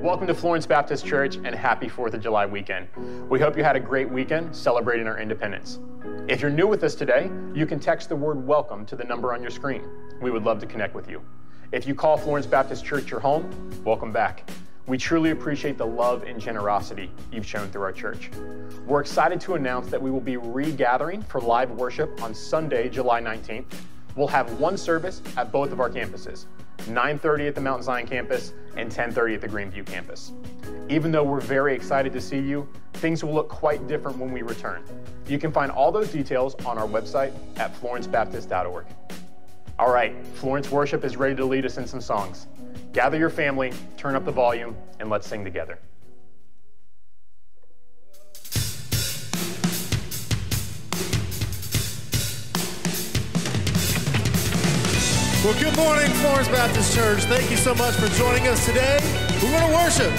Welcome to Florence Baptist Church and happy 4th of July weekend. We hope you had a great weekend celebrating our independence. If you're new with us today, you can text the word welcome to the number on your screen. We would love to connect with you. If you call Florence Baptist Church your home, welcome back. We truly appreciate the love and generosity you've shown through our church. We're excited to announce that we will be regathering for live worship on Sunday, July 19th. We'll have one service at both of our campuses. 9:30 at the Mount Zion campus and 10:30 at the Greenview campus. Even though we're very excited to see you, things will look quite different when we return. You can find all those details on our website at florencebaptist.org. All right, Florence Worship is ready to lead us in some songs. Gather your family, turn up the volume, and let's sing together. Well, good morning, Florence Baptist Church. Thank you so much for joining us today. We're going to worship.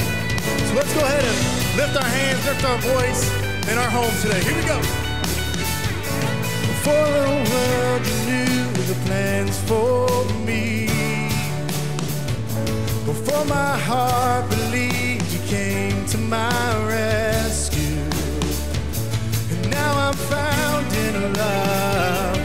So let's go ahead and lift our hands, lift our voice in our home today. Here we go. Before the world knew the plans for me, before my heart believed you came to my rescue, and now I'm found in love.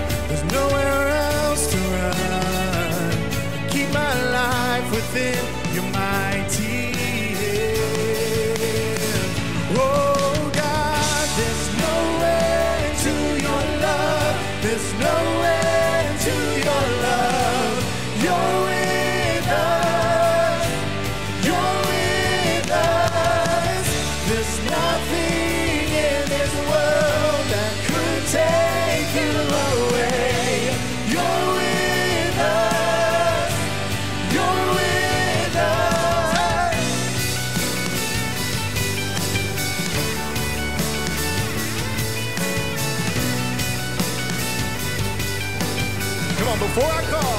Before I call,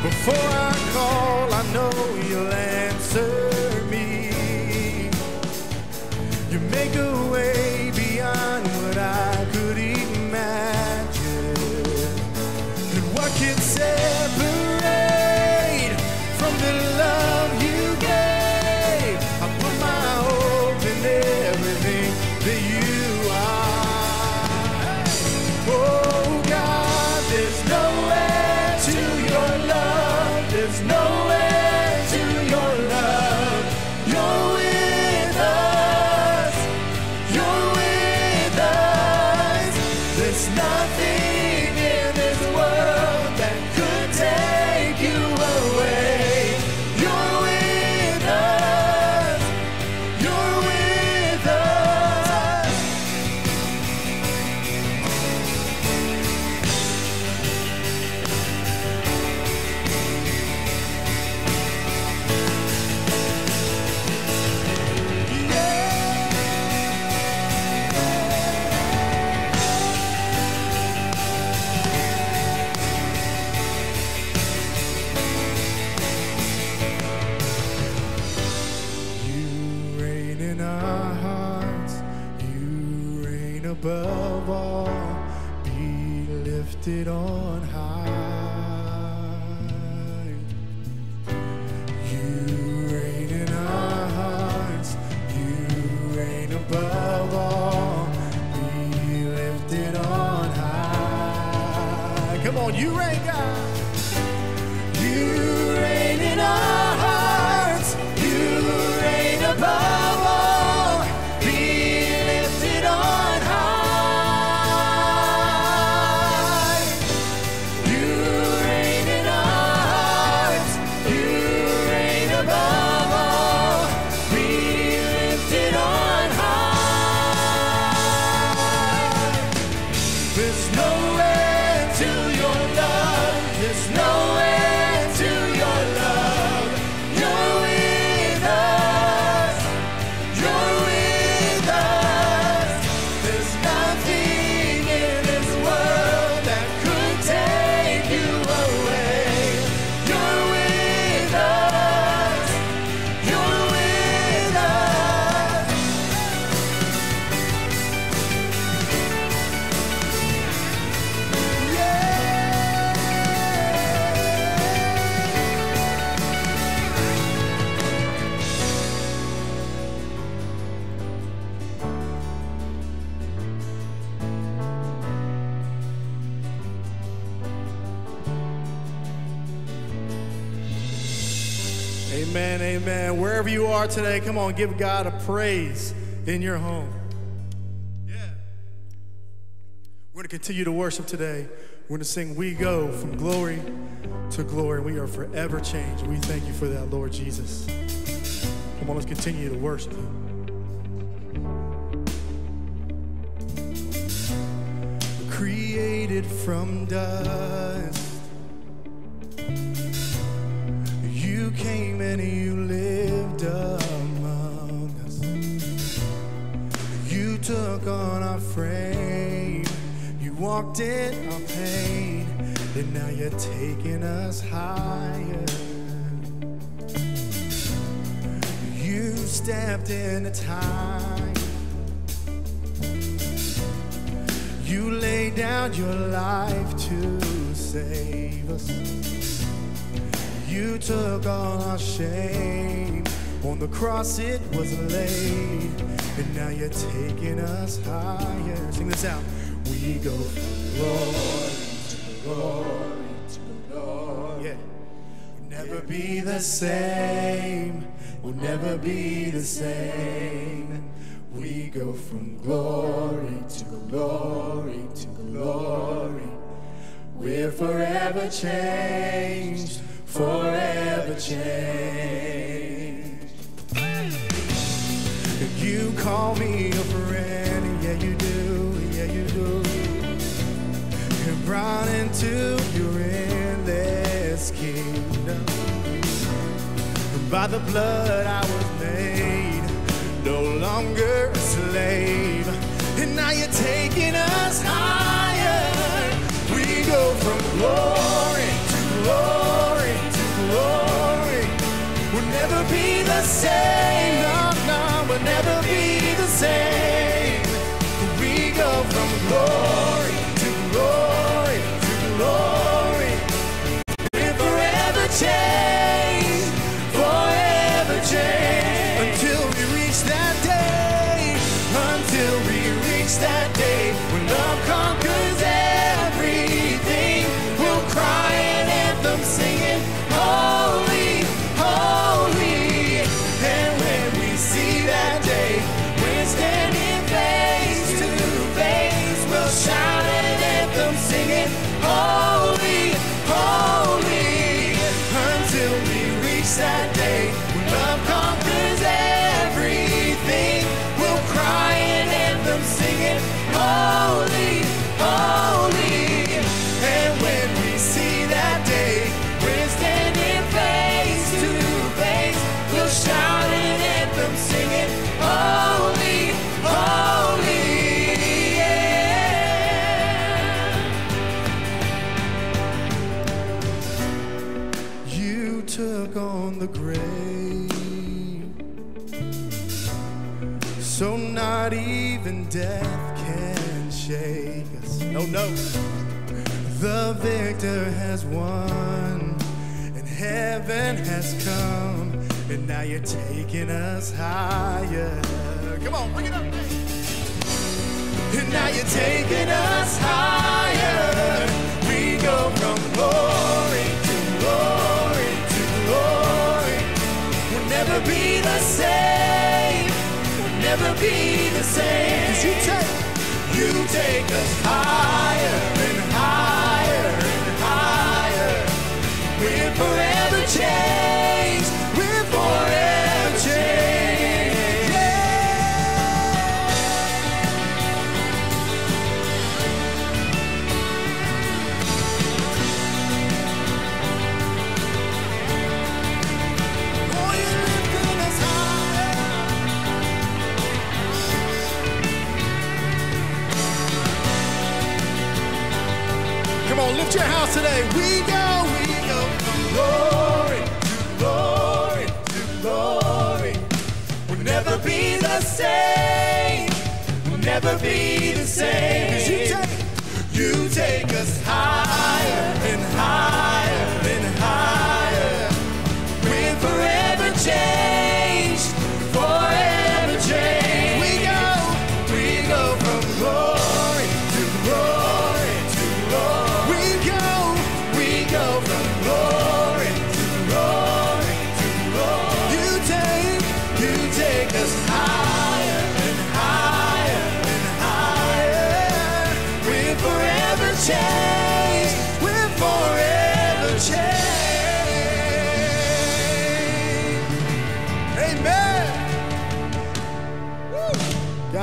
before I call, I know you'll answer me. You make a you reign, God. You reign are today, come on, give God a praise in your home. Yeah. We're going to continue to worship today. We're going to sing We Go from Glory to Glory. We are forever changed. We thank you for that, Lord Jesus. Come on, let's continue to worship Him. Created from dust. You came and you frame. You walked in our pain. And now you're taking us higher. You stepped into time. You laid down your life to save us. You took all our shame. On the cross it was laid. And now you're taking us higher. Sing this out. We go from glory to glory to glory. Yeah. We'll never be the same. We'll never be the same. We go from glory to glory to glory. We're forever changed, forever changed. You call me a friend, yeah you do, yeah you do. You're brought into your endless kingdom. By the blood I was made, no longer a slave. And now you're taking us higher. We go from glory to glory to glory. We'll never be the same. No, never be the same. We go from glory death can shake us. No, no. The victor has won, and heaven has come, and now you're taking us higher. Come on, bring it up. And now you're taking us higher. We go from glory to glory to glory. We'll never be the same. We'll never be the same. Take us higher Lift your house today. We go, we go from glory to glory to glory. We'll never be the same. We'll never be the same. you take, you take us higher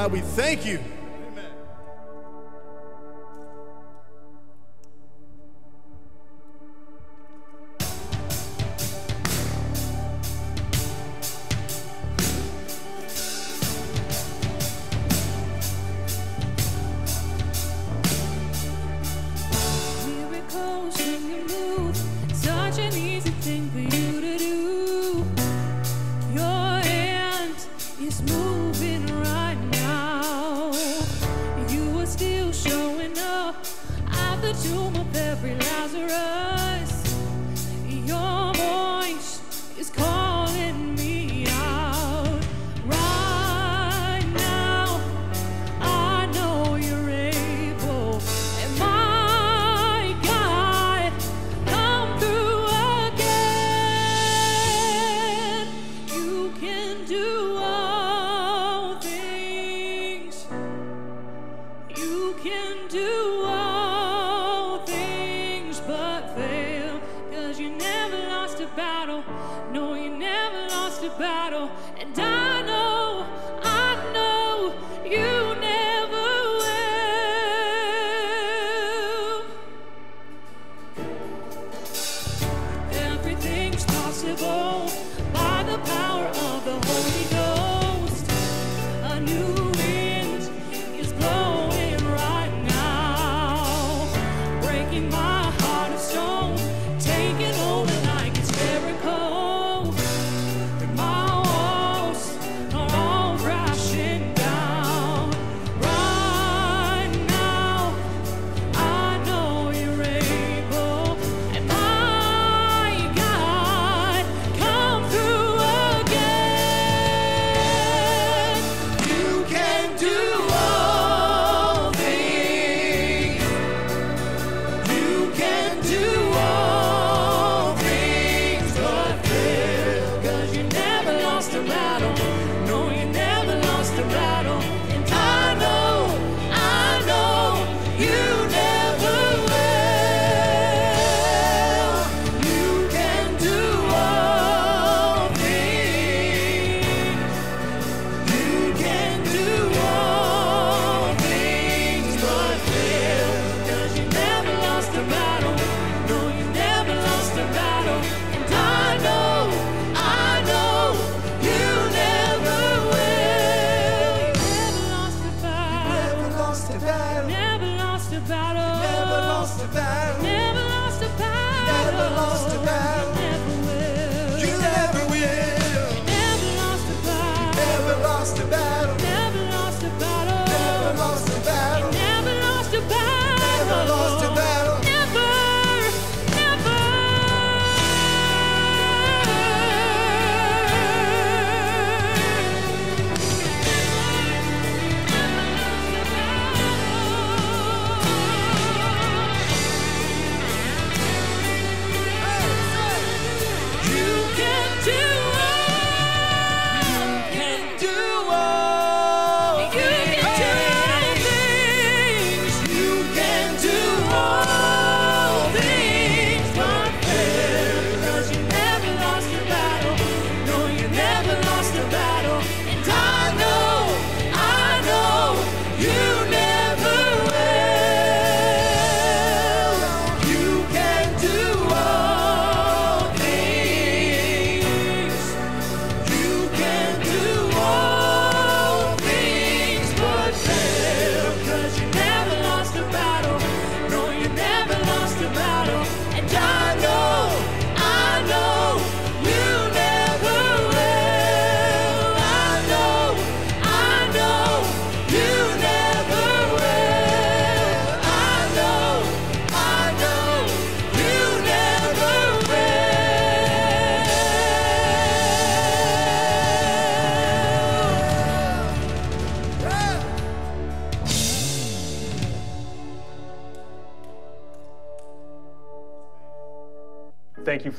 God, we thank you.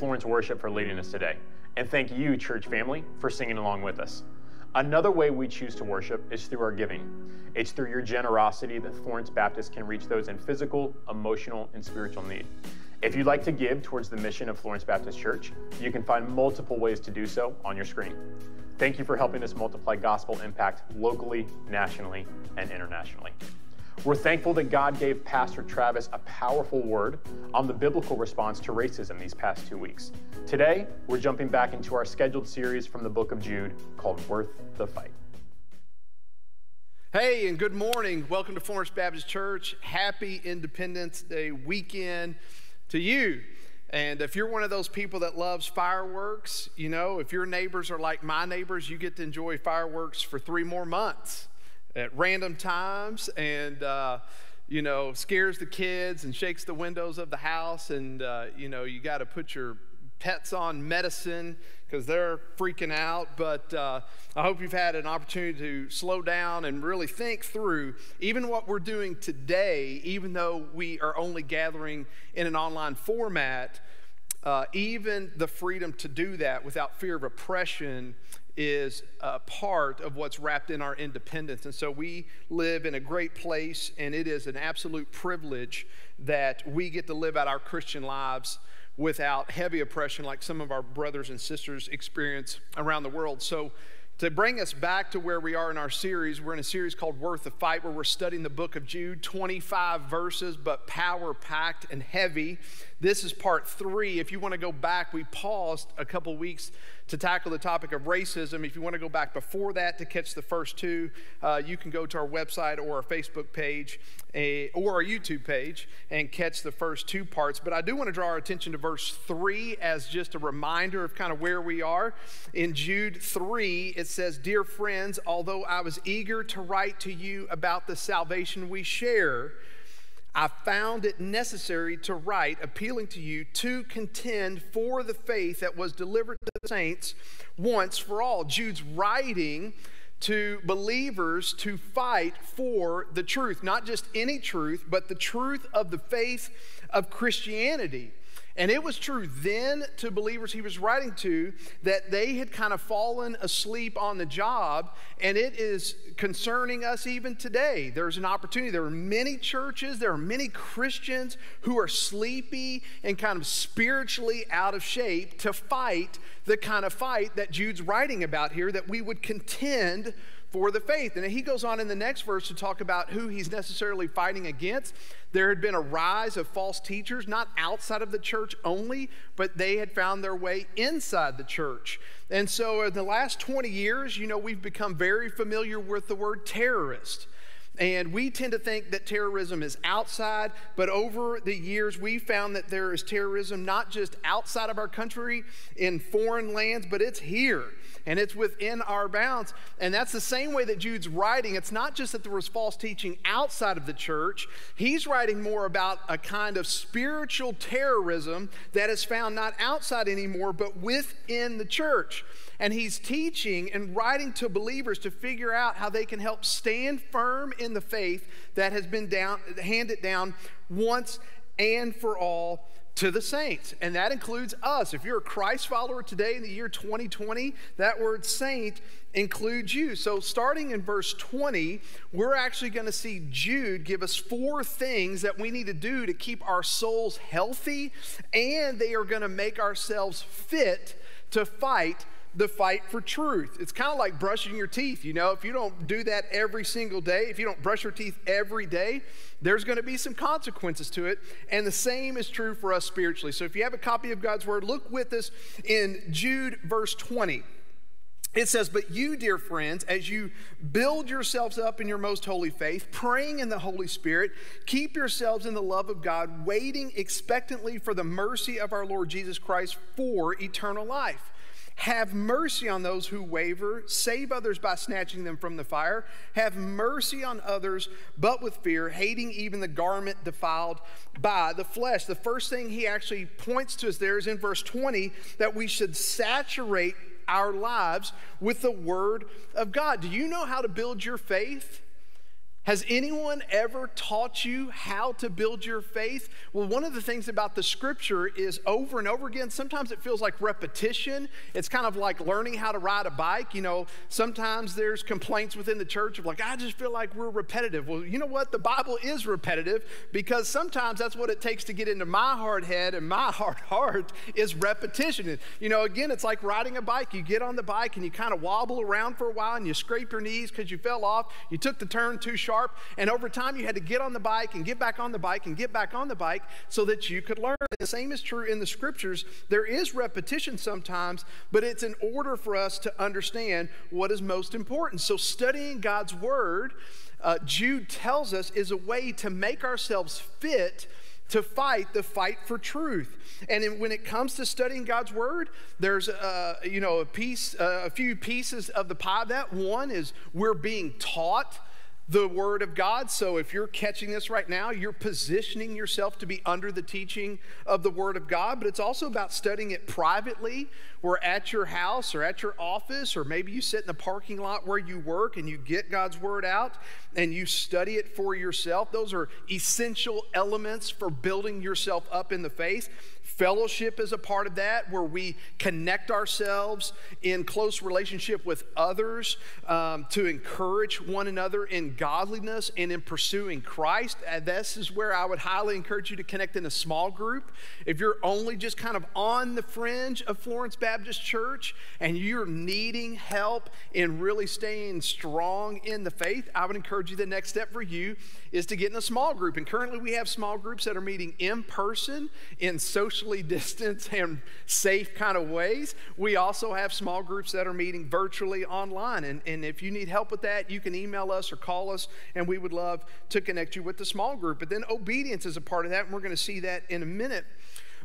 Florence Worship for leading us today. And thank you, church family, for singing along with us. Another way we choose to worship is through our giving. It's through your generosity that Florence Baptist can reach those in physical, emotional, and spiritual need. If you'd like to give towards the mission of Florence Baptist Church, you can find multiple ways to do so on your screen. Thank you for helping us multiply gospel impact locally, nationally, and internationally. We're thankful that God gave Pastor Travis a powerful word on the biblical response to racism these past two weeks. Today, we're jumping back into our scheduled series from the book of Jude called Worth the Fight. Hey, and good morning. Welcome to Florence Baptist Church. Happy Independence Day weekend to you. And if you're one of those people that loves fireworks, you know, if your neighbors are like my neighbors, you get to enjoy fireworks for three more months at random times and, uh, you know, scares the kids and shakes the windows of the house. And, uh, you know, you got to put your pets on medicine because they're freaking out. But uh, I hope you've had an opportunity to slow down and really think through even what we're doing today, even though we are only gathering in an online format. Uh, even the freedom to do that without fear of oppression is a part of what's wrapped in our independence. And so we live in a great place, and it is an absolute privilege that we get to live out our Christian lives without heavy oppression like some of our brothers and sisters experience around the world. So to bring us back to where we are in our series, we're in a series called Worth the Fight, where we're studying the book of Jude, 25 verses, but power packed and heavy. This is part three. If you want to go back, we paused a couple weeks to tackle the topic of racism. If you want to go back before that to catch the first two, uh, you can go to our website or our Facebook page a, or our YouTube page and catch the first two parts. But I do want to draw our attention to verse 3 as just a reminder of kind of where we are. In Jude 3, it says, Dear friends, although I was eager to write to you about the salvation we share, I found it necessary to write, appealing to you to contend for the faith that was delivered to the saints once for all. Jude's writing to believers to fight for the truth, not just any truth, but the truth of the faith of Christianity. And it was true then to believers he was writing to that they had kind of fallen asleep on the job, and it is concerning us even today. There's an opportunity. There are many churches, there are many Christians who are sleepy and kind of spiritually out of shape to fight the kind of fight that Jude's writing about here that we would contend for the faith. And he goes on in the next verse to talk about who he's necessarily fighting against. There had been a rise of false teachers, not outside of the church only, but they had found their way inside the church. And so in the last 20 years, you know, we've become very familiar with the word terrorist. And we tend to think that terrorism is outside, but over the years, we found that there is terrorism not just outside of our country in foreign lands, but it's here and it's within our bounds. And that's the same way that Jude's writing. It's not just that there was false teaching outside of the church, he's writing more about a kind of spiritual terrorism that is found not outside anymore, but within the church. And he's teaching and writing to believers to figure out how they can help stand firm in the faith that has been down, handed down once and for all to the saints, and that includes us. If you're a Christ follower today in the year 2020, that word saint includes you. So, starting in verse 20, we're actually going to see Jude give us four things that we need to do to keep our souls healthy, and they are going to make ourselves fit to fight the fight for truth. It's kind of like brushing your teeth. You know, if you don't do that every single day, if you don't brush your teeth every day, there's going to be some consequences to it. And the same is true for us spiritually. So if you have a copy of God's Word, look with us in Jude, verse 20. It says, But you, dear friends, as you build yourselves up in your most holy faith, praying in the Holy Spirit, keep yourselves in the love of God, waiting expectantly for the mercy of our Lord Jesus Christ for eternal life. Have mercy on those who waver. Save others by snatching them from the fire. Have mercy on others, but with fear, hating even the garment defiled by the flesh. The first thing he actually points to us there is in verse 20 that we should saturate our lives with the Word of God. Do you know how to build your faith? Has anyone ever taught you how to build your faith? Well, one of the things about the scripture is over and over again, sometimes it feels like repetition. It's kind of like learning how to ride a bike. You know, sometimes there's complaints within the church of like, I just feel like we're repetitive. Well, you know what? The Bible is repetitive because sometimes that's what it takes to get into my hard head and my hard heart is repetition. And, you know, again, it's like riding a bike. You get on the bike and you kind of wobble around for a while and you scrape your knees because you fell off. You took the turn too sharp sharp. And over time, you had to get on the bike and get back on the bike and get back on the bike so that you could learn. The same is true in the scriptures. There is repetition sometimes, but it's in order for us to understand what is most important. So, studying God's word, uh, Jude tells us, is a way to make ourselves fit to fight the fight for truth. And when it comes to studying God's word, there's uh, you know a piece, uh, a few pieces of the pie. That one is we're being taught the Word of God. So if you're catching this right now, you're positioning yourself to be under the teaching of the Word of God. But it's also about studying it privately or at your house or at your office, or maybe you sit in the parking lot where you work and you get God's Word out and you study it for yourself. Those are essential elements for building yourself up in the faith. Fellowship is a part of that, where we connect ourselves in close relationship with others um, to encourage one another in godliness and in pursuing Christ. And this is where I would highly encourage you to connect in a small group. If you're only just kind of on the fringe of Florence Baptist Church and you're needing help in really staying strong in the faith, I would encourage you the next step for you is to get in a small group. And currently we have small groups that are meeting in person in social socially and safe kind of ways. We also have small groups that are meeting virtually online. And, and if you need help with that, you can email us or call us, and we would love to connect you with the small group. But then obedience is a part of that, and we're going to see that in a minute.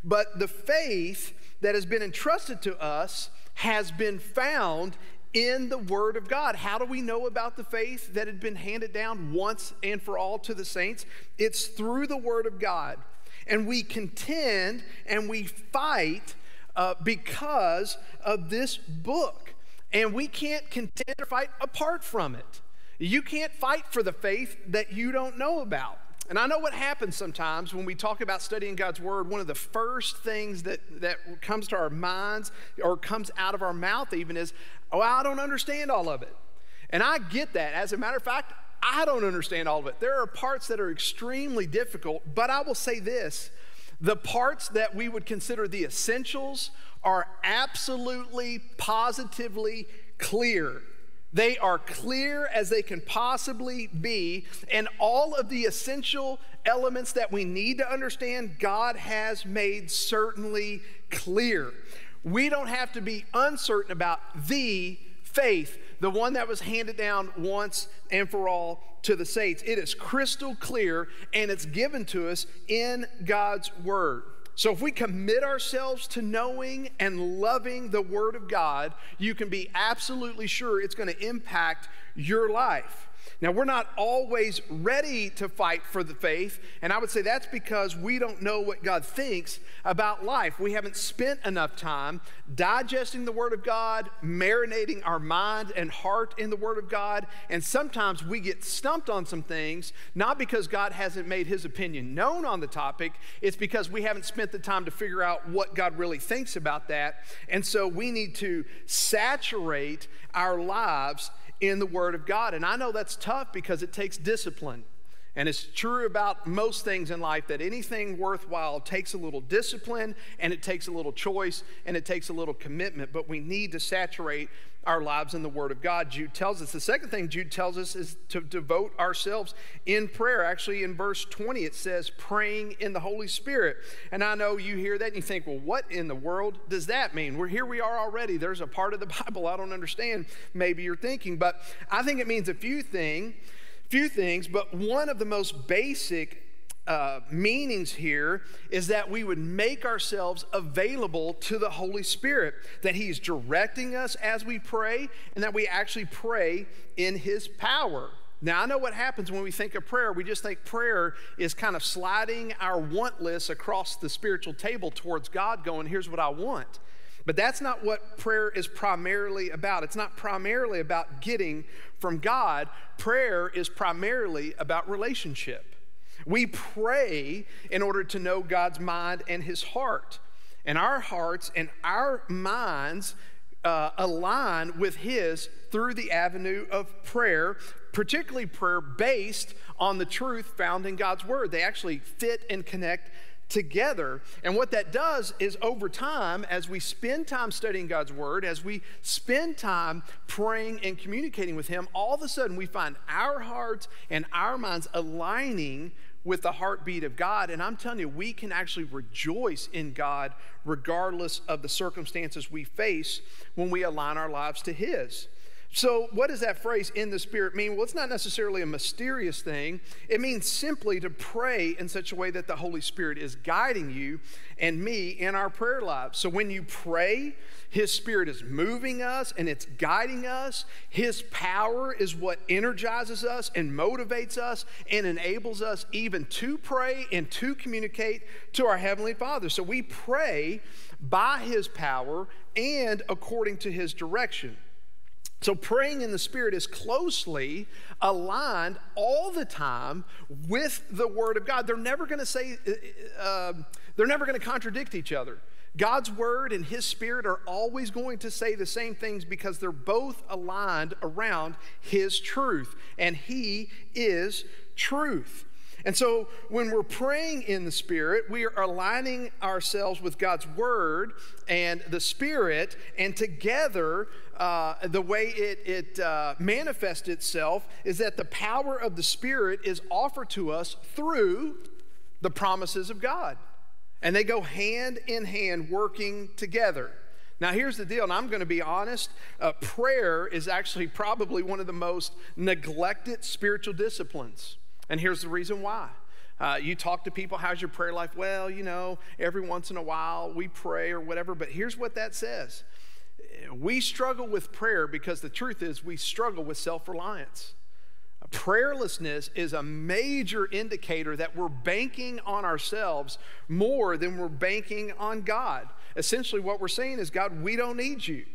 But the faith that has been entrusted to us has been found in the Word of God. How do we know about the faith that had been handed down once and for all to the saints? It's through the Word of God and we contend and we fight uh, because of this book. And we can't contend or fight apart from it. You can't fight for the faith that you don't know about. And I know what happens sometimes when we talk about studying God's Word. One of the first things that, that comes to our minds or comes out of our mouth, even, is, Oh, I don't understand all of it. And I get that. As a matter of fact, I don't understand all of it. There are parts that are extremely difficult, but I will say this the parts that we would consider the essentials are absolutely, positively clear. They are clear as they can possibly be, and all of the essential elements that we need to understand, God has made certainly clear. We don't have to be uncertain about the faith, the one that was handed down once and for all to the saints. It is crystal clear and it's given to us in God's Word. So, if we commit ourselves to knowing and loving the Word of God, you can be absolutely sure it's going to impact your life. Now, we're not always ready to fight for the faith, and I would say that's because we don't know what God thinks about life. We haven't spent enough time digesting the Word of God, marinating our mind and heart in the Word of God, and sometimes we get stumped on some things, not because God hasn't made His opinion known on the topic, it's because we haven't spent the time to figure out what God really thinks about that. And so we need to saturate our lives in the Word of God. And I know that's tough because it takes discipline. And it's true about most things in life that anything worthwhile takes a little discipline and it takes a little choice and it takes a little commitment. But we need to saturate our lives in the Word of God. Jude tells us. The second thing Jude tells us is to devote ourselves in prayer. Actually, in verse 20, it says, praying in the Holy Spirit. And I know you hear that and you think, well, what in the world does that mean? We're here we are already. There's a part of the Bible I don't understand, maybe you're thinking. But I think it means a few things, few things, but one of the most basic uh, meanings here is that we would make ourselves available to the Holy Spirit, that He's directing us as we pray, and that we actually pray in His power. Now, I know what happens when we think of prayer. We just think prayer is kind of sliding our want list across the spiritual table towards God, going, Here's what I want. But that's not what prayer is primarily about. It's not primarily about getting from God. Prayer is primarily about relationship. We pray in order to know God's mind and his heart. And our hearts and our minds uh, align with his through the avenue of prayer, particularly prayer based on the truth found in God's word. They actually fit and connect together. And what that does is over time, as we spend time studying God's Word, as we spend time praying and communicating with Him, all of a sudden we find our hearts and our minds aligning with the heartbeat of God. And I'm telling you, we can actually rejoice in God regardless of the circumstances we face when we align our lives to His. So, what does that phrase in the Spirit mean? Well, it's not necessarily a mysterious thing. It means simply to pray in such a way that the Holy Spirit is guiding you and me in our prayer lives. So, when you pray, His Spirit is moving us and it's guiding us. His power is what energizes us and motivates us and enables us even to pray and to communicate to our Heavenly Father. So, we pray by His power and according to His direction. So, praying in the Spirit is closely aligned all the time with the Word of God. They're never going to say, uh, uh, they're never going to contradict each other. God's Word and His Spirit are always going to say the same things because they're both aligned around His truth, and He is truth. And so when we're praying in the Spirit, we are aligning ourselves with God's Word and the Spirit, and together, uh, the way it, it uh, manifests itself is that the power of the Spirit is offered to us through the promises of God. And they go hand in hand, working together. Now, here's the deal, and I'm going to be honest uh, prayer is actually probably one of the most neglected spiritual disciplines. And here's the reason why. Uh, you talk to people, how's your prayer life? Well, you know, every once in a while we pray or whatever, but here's what that says we struggle with prayer because the truth is we struggle with self reliance. Prayerlessness is a major indicator that we're banking on ourselves more than we're banking on God. Essentially, what we're saying is, God, we don't need you.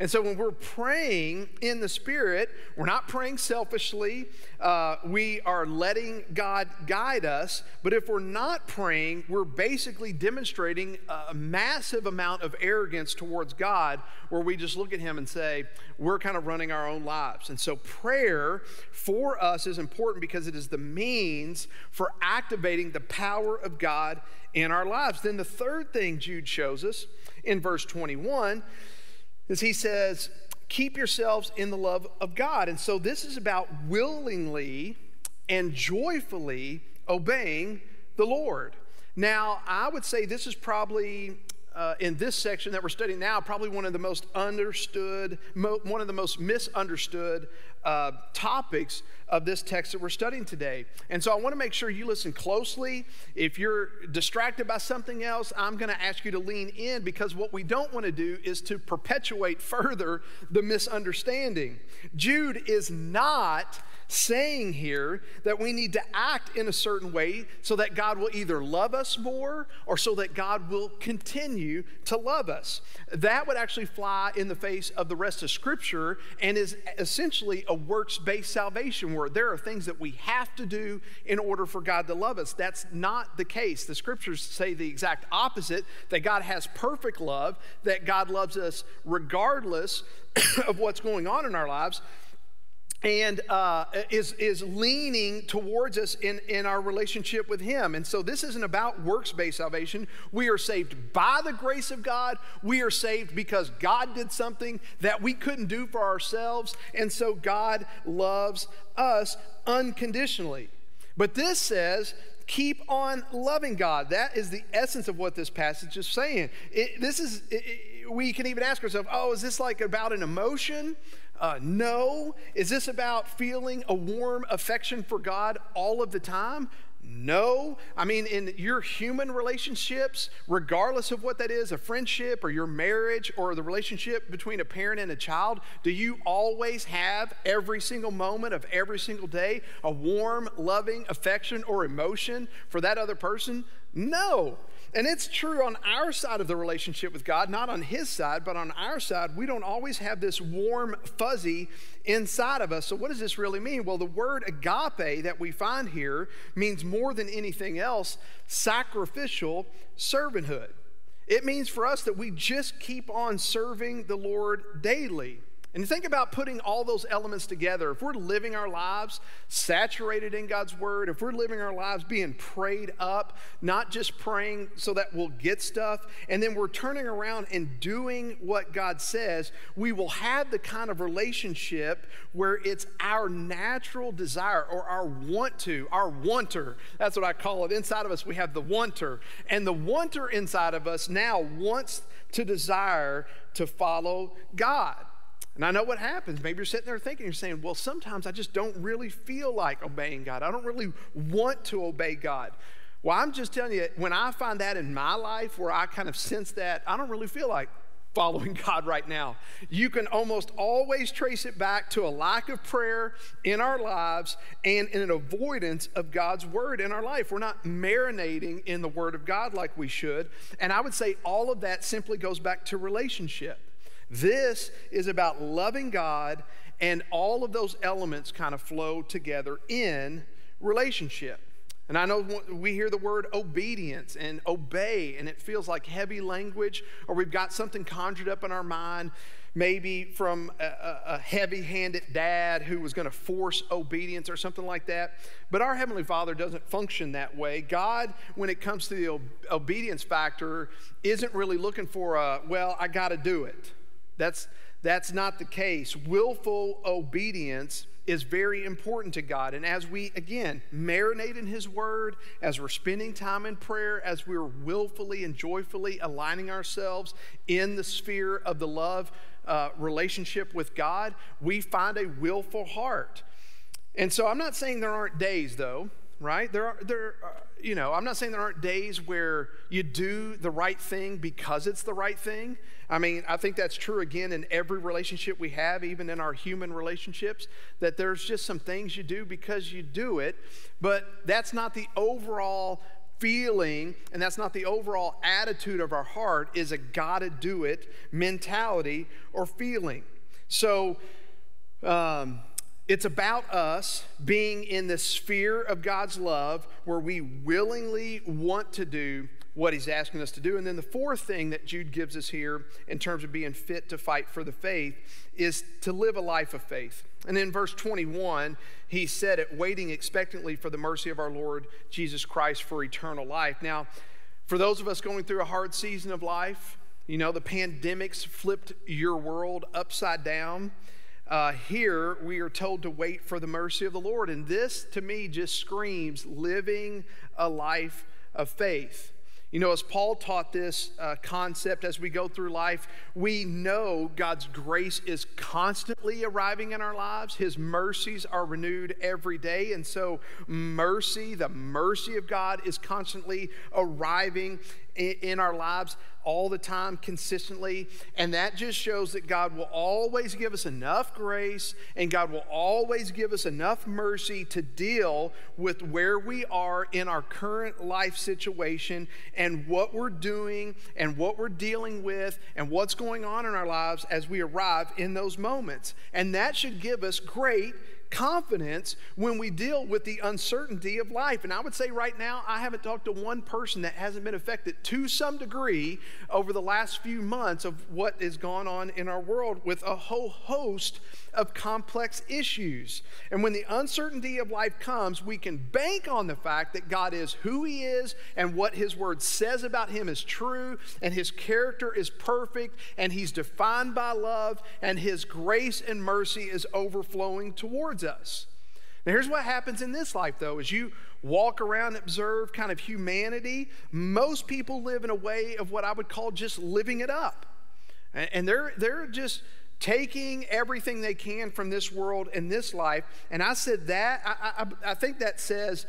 And so when we're praying in the Spirit, we're not praying selfishly. Uh, we are letting God guide us. But if we're not praying, we're basically demonstrating a massive amount of arrogance towards God where we just look at Him and say, we're kind of running our own lives. And so prayer for us is important because it is the means for activating the power of God in our lives. Then the third thing Jude shows us in verse 21 is he says, keep yourselves in the love of God. And so this is about willingly and joyfully obeying the Lord. Now, I would say this is probably uh, in this section that we're studying now, probably one of the most understood, mo- one of the most misunderstood uh, topics of this text that we're studying today. And so I want to make sure you listen closely. If you're distracted by something else, I'm going to ask you to lean in because what we don't want to do is to perpetuate further the misunderstanding. Jude is not saying here that we need to act in a certain way so that God will either love us more or so that God will continue to love us. That would actually fly in the face of the rest of Scripture and is essentially a works based salvation where there are things that we have to do in order for God to love us. That's not the case. The Scriptures say the exact opposite that God has perfect love, that God loves us regardless of what's going on in our lives and uh, is, is leaning towards us in, in our relationship with Him. And so this isn't about works based salvation. We are saved by the grace of God. We are saved because God did something that we couldn't do for ourselves. And so God loves us unconditionally. But this says, keep on loving God. That is the essence of what this passage is saying. It, this is, it, we can even ask ourselves, oh, is this like about an emotion? Uh, no. Is this about feeling a warm affection for God all of the time? No. I mean, in your human relationships, regardless of what that is a friendship or your marriage or the relationship between a parent and a child do you always have every single moment of every single day a warm, loving affection or emotion for that other person? No. And it's true on our side of the relationship with God, not on His side, but on our side, we don't always have this warm, fuzzy inside of us. So, what does this really mean? Well, the word agape that we find here means more than anything else sacrificial servanthood. It means for us that we just keep on serving the Lord daily. And you think about putting all those elements together. If we're living our lives saturated in God's word, if we're living our lives being prayed up, not just praying so that we'll get stuff, and then we're turning around and doing what God says, we will have the kind of relationship where it's our natural desire or our want to, our wanter. That's what I call it. Inside of us, we have the wanter. And the wanter inside of us now wants to desire to follow God. And I know what happens. Maybe you're sitting there thinking, you're saying, well, sometimes I just don't really feel like obeying God. I don't really want to obey God. Well, I'm just telling you, when I find that in my life where I kind of sense that, I don't really feel like following God right now. You can almost always trace it back to a lack of prayer in our lives and an avoidance of God's word in our life. We're not marinating in the word of God like we should. And I would say all of that simply goes back to relationship. This is about loving God, and all of those elements kind of flow together in relationship. And I know we hear the word obedience and obey, and it feels like heavy language, or we've got something conjured up in our mind, maybe from a, a heavy handed dad who was going to force obedience or something like that. But our Heavenly Father doesn't function that way. God, when it comes to the obedience factor, isn't really looking for a, well, I got to do it. That's, that's not the case. Willful obedience is very important to God. And as we, again, marinate in His Word, as we're spending time in prayer, as we're willfully and joyfully aligning ourselves in the sphere of the love uh, relationship with God, we find a willful heart. And so I'm not saying there aren't days, though, right? There are, there, are, you know, I'm not saying there aren't days where you do the right thing because it's the right thing. I mean, I think that's true again in every relationship we have, even in our human relationships, that there's just some things you do because you do it, but that's not the overall feeling and that's not the overall attitude of our heart is a gotta do it mentality or feeling. So, um, it's about us being in the sphere of God's love where we willingly want to do what he's asking us to do. And then the fourth thing that Jude gives us here in terms of being fit to fight for the faith is to live a life of faith. And in verse 21, he said it, waiting expectantly for the mercy of our Lord Jesus Christ for eternal life. Now, for those of us going through a hard season of life, you know, the pandemics flipped your world upside down. Uh, here we are told to wait for the mercy of the Lord. And this to me just screams living a life of faith. You know, as Paul taught this uh, concept as we go through life, we know God's grace is constantly arriving in our lives. His mercies are renewed every day. And so, mercy, the mercy of God, is constantly arriving in, our lives all the time, consistently. And that just shows that God will always give us enough grace and God will always give us enough mercy to deal with where we are in our current life situation and what we're doing and what we're dealing with and what's going on in our lives as we arrive in those moments. And that should give us great confidence when we deal with the uncertainty of life. And I would say right now, I haven't talked to one person that hasn't been affected to some degree over the last few months of what has gone on in our world with a whole host of complex issues. And when the uncertainty of life comes, we can bank on the fact that God is who He is and what His Word says about Him is true, and His character is perfect, and He's defined by love, and His grace and mercy is overflowing towards us. Now, here's what happens in this life, though, as you walk around and observe kind of humanity, most people live in a way of what I would call just living it up. And they're, they're just taking everything they can from this world and this life. And I said that, I, I, I think that says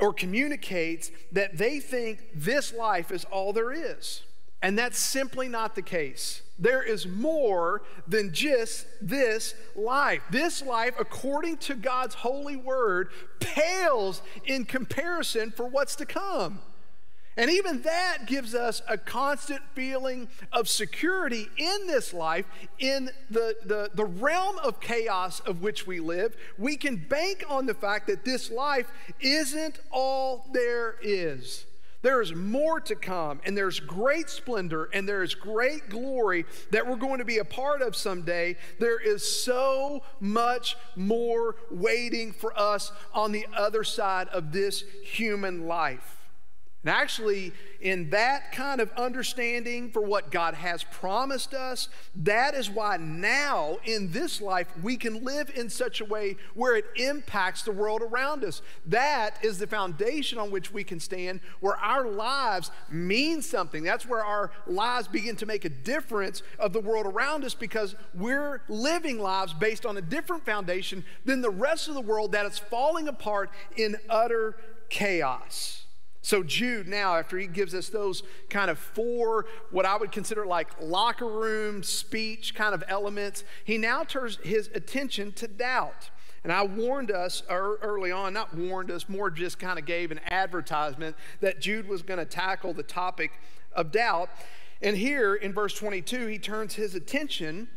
or communicates that they think this life is all there is. And that's simply not the case. There is more than just this life. This life, according to God's holy word, pales in comparison for what's to come. And even that gives us a constant feeling of security in this life, in the, the, the realm of chaos of which we live. We can bank on the fact that this life isn't all there is. There is more to come, and there's great splendor, and there is great glory that we're going to be a part of someday. There is so much more waiting for us on the other side of this human life. And actually, in that kind of understanding for what God has promised us, that is why now in this life we can live in such a way where it impacts the world around us. That is the foundation on which we can stand, where our lives mean something. That's where our lives begin to make a difference of the world around us because we're living lives based on a different foundation than the rest of the world that is falling apart in utter chaos. So, Jude, now, after he gives us those kind of four, what I would consider like locker room speech kind of elements, he now turns his attention to doubt. And I warned us early on, not warned us, more just kind of gave an advertisement that Jude was going to tackle the topic of doubt. And here in verse 22, he turns his attention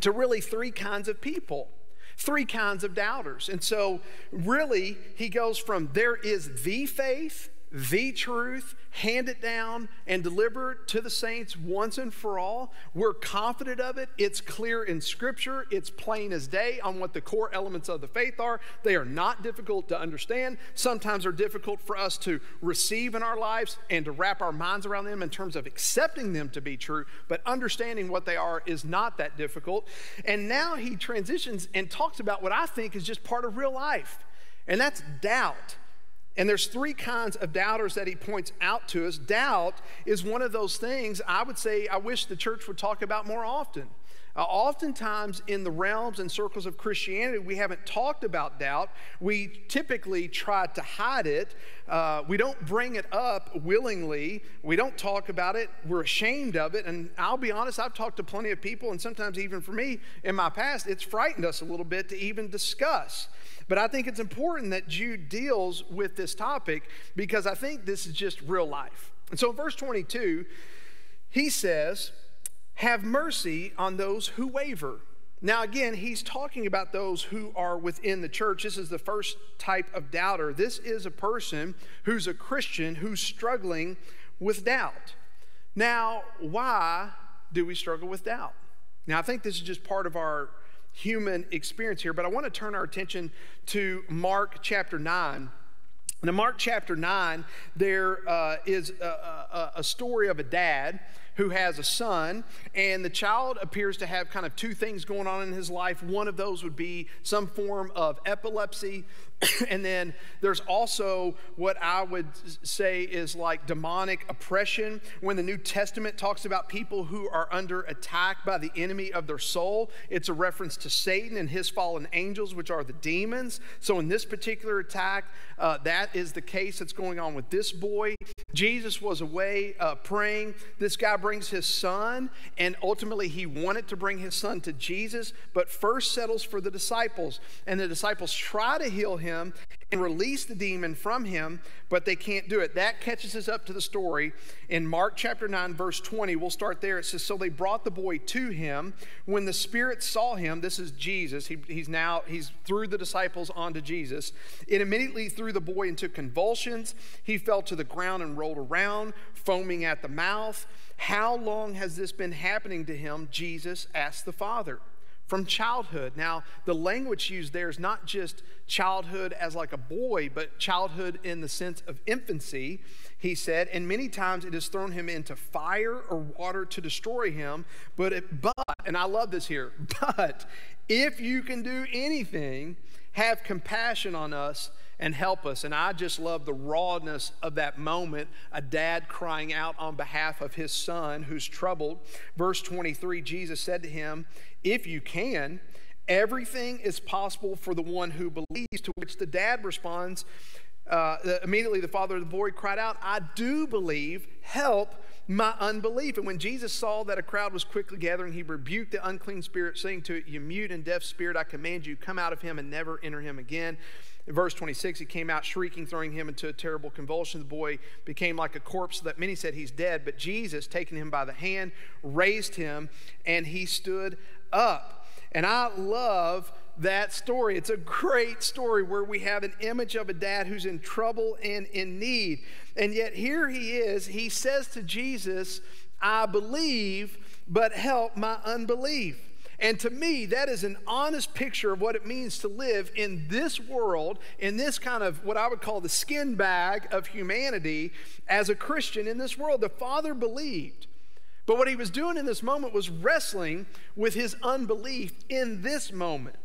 to really three kinds of people three kinds of doubters. And so, really, he goes from there is the faith the truth, hand it down, and deliver it to the saints once and for all. We're confident of it. It's clear in Scripture. It's plain as day on what the core elements of the faith are. They are not difficult to understand. Sometimes they're difficult for us to receive in our lives and to wrap our minds around them in terms of accepting them to be true, but understanding what they are is not that difficult. And now he transitions and talks about what I think is just part of real life, and that's doubt. And there's three kinds of doubters that he points out to us. Doubt is one of those things I would say I wish the church would talk about more often. Uh, oftentimes, in the realms and circles of Christianity, we haven't talked about doubt. We typically try to hide it. Uh, we don't bring it up willingly. We don't talk about it. We're ashamed of it. And I'll be honest, I've talked to plenty of people, and sometimes even for me in my past, it's frightened us a little bit to even discuss. But I think it's important that Jude deals with this topic because I think this is just real life. And so in verse 22, he says, Have mercy on those who waver. Now, again, he's talking about those who are within the church. This is the first type of doubter. This is a person who's a Christian who's struggling with doubt. Now, why do we struggle with doubt? Now, I think this is just part of our human experience here, but I want to turn our attention to Mark chapter 9. In Mark chapter 9, there uh, is a, a, a story of a dad who has a son, and the child appears to have kind of two things going on in his life. One of those would be some form of epilepsy, and then there's also what I would say is like demonic oppression. When the New Testament talks about people who are under attack by the enemy of their soul, it's a reference to Satan and his fallen angels, which are the demons. So in this particular attack, uh, that is the case that's going on with this boy. Jesus was away uh, praying. This guy brings his son, and ultimately he wanted to bring his son to Jesus, but first settles for the disciples. And the disciples try to heal him him and release the demon from him, but they can't do it. That catches us up to the story in Mark chapter 9, verse 20. We'll start there. It says, So they brought the boy to him. When the Spirit saw him, this is Jesus, he, he's now, he's through the disciples onto Jesus. It immediately threw the boy into convulsions. He fell to the ground and rolled around, foaming at the mouth. How long has this been happening to him? Jesus asked the Father from childhood. Now, the language used there is not just childhood as like a boy, but childhood in the sense of infancy, he said. And many times it has thrown him into fire or water to destroy him. But, it, but, and I love this here, but if you can do anything, have compassion on us and help us. And I just love the rawness of that moment a dad crying out on behalf of his son who's troubled. Verse 23 Jesus said to him, If you can, everything is possible for the one who believes. To which the dad responds, uh, immediately the father of the boy cried out, I do believe, help my unbelief. And when Jesus saw that a crowd was quickly gathering, he rebuked the unclean spirit, saying to it, You mute and deaf spirit, I command you, come out of him and never enter him again. In verse 26, he came out shrieking, throwing him into a terrible convulsion. The boy became like a corpse, so that many said he's dead. But Jesus, taking him by the hand, raised him, and he stood up. And I love that story. It's a great story where we have an image of a dad who's in trouble and in need. And yet here he is. He says to Jesus, I believe, but help my unbelief. And to me, that is an honest picture of what it means to live in this world, in this kind of what I would call the skin bag of humanity as a Christian in this world. The Father believed. But what he was doing in this moment was wrestling with his unbelief in this moment.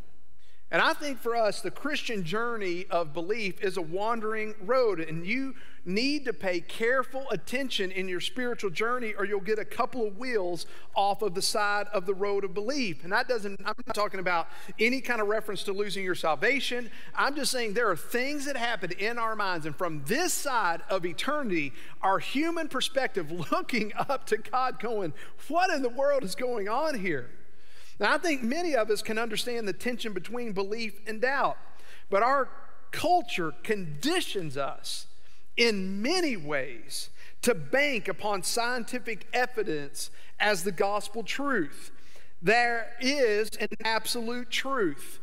And I think for us, the Christian journey of belief is a wandering road, and you need to pay careful attention in your spiritual journey, or you'll get a couple of wheels off of the side of the road of belief. And that doesn't, I'm not talking about any kind of reference to losing your salvation. I'm just saying there are things that happen in our minds, and from this side of eternity, our human perspective looking up to God, going, What in the world is going on here? Now, I think many of us can understand the tension between belief and doubt, but our culture conditions us in many ways to bank upon scientific evidence as the gospel truth. There is an absolute truth.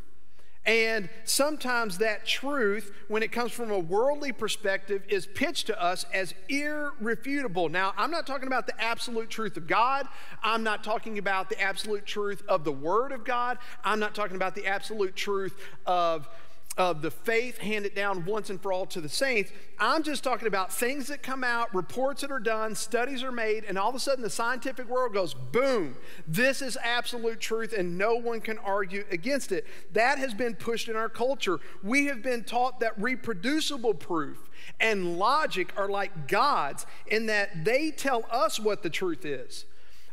And sometimes that truth, when it comes from a worldly perspective, is pitched to us as irrefutable. Now, I'm not talking about the absolute truth of God. I'm not talking about the absolute truth of the Word of God. I'm not talking about the absolute truth of of the faith handed down once and for all to the saints. I'm just talking about things that come out, reports that are done, studies are made, and all of a sudden the scientific world goes, boom, this is absolute truth, and no one can argue against it. That has been pushed in our culture. We have been taught that reproducible proof and logic are like gods in that they tell us what the truth is.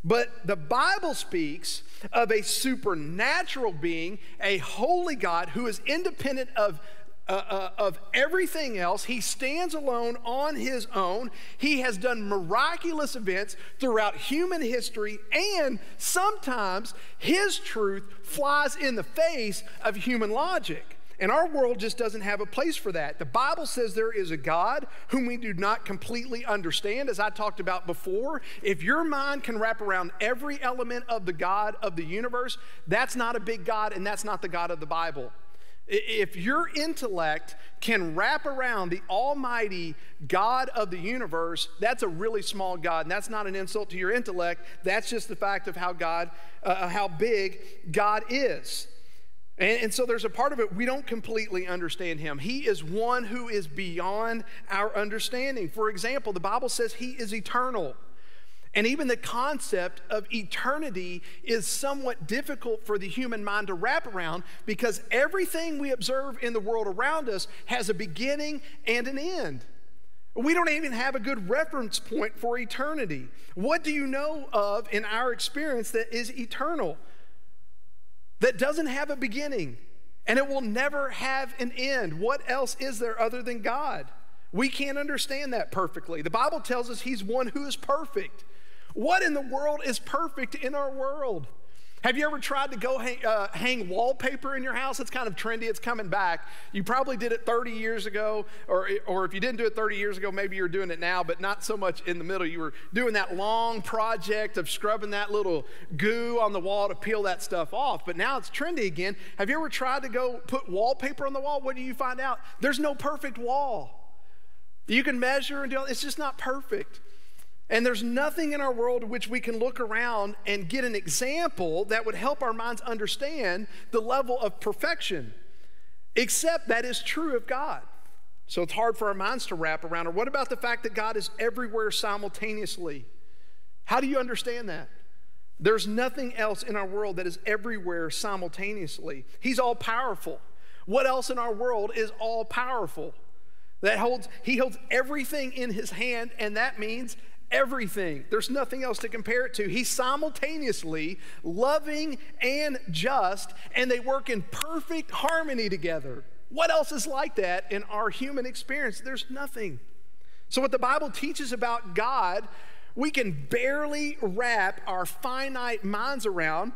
But the Bible speaks of a supernatural being, a holy God who is independent of, uh, uh, of everything else. He stands alone on his own. He has done miraculous events throughout human history, and sometimes his truth flies in the face of human logic. And our world just doesn't have a place for that. The Bible says there is a God whom we do not completely understand, as I talked about before. If your mind can wrap around every element of the God of the universe, that's not a big God, and that's not the God of the Bible. If your intellect can wrap around the almighty God of the universe, that's a really small God. And that's not an insult to your intellect. That's just the fact of how God, uh, how big God is. And, and, so there's a part of it we don't completely understand him. He is one who is beyond our understanding. For example, the Bible says he is eternal. And even the concept of eternity is somewhat difficult for the human mind to wrap around because everything we observe in the world around us has a beginning and an end. We don't even have a good reference point for eternity. What do you know of in our experience that is eternal? That doesn't have a beginning and it will never have an end. What else is there other than God? We can't understand that perfectly. The Bible tells us He's one who is perfect. What in the world is perfect in our world? Have you ever tried to go hang, uh, hang, wallpaper in your house? It's kind of trendy, it's coming back. You probably did it 30 years ago, or, or if you didn't do it 30 years ago, maybe you're doing it now, but not so much in the middle. You were doing that long project of scrubbing that little goo on the wall to peel that stuff off, but now it's trendy again. Have you ever tried to go put wallpaper on the wall? What do you find out? There's no perfect wall. You can measure and do it, it's just not perfect. And there's nothing in our world which we can look around and get an example that would help our minds understand the level of perfection, except that is true of God. So it's hard for our minds to wrap around. Or what about the fact that God is everywhere simultaneously? How do you understand that? There's nothing else in our world that is everywhere simultaneously. He's all powerful. What else in our world is all powerful? That holds he holds everything in his hand and that means everything. There's nothing else to compare it to. He's simultaneously loving and just, and they work in perfect harmony together. What else is like that in our human experience? There's nothing. So, what the Bible teaches about God, we can barely wrap our finite minds around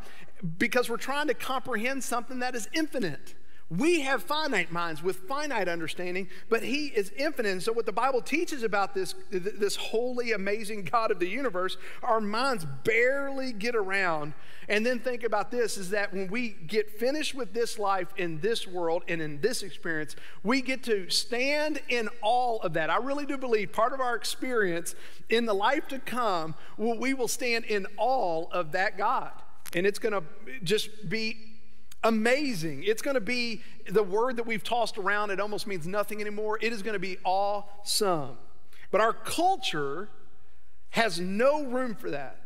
because we're trying to comprehend something that is infinite. We have finite minds with finite understanding, but He is infinite. And so, what the Bible teaches about this, this holy, amazing God of the universe, our minds barely get around. And then think about this is that when we get finished with this life in this world and in this experience, we get to stand in all of that. I really do believe part of our experience in the life to come, we will stand in all of that God. And it's going to just be amazing. It's going to be the word that we've tossed around, it almost means nothing anymore. It is going to be awesome. But our culture has no room for that.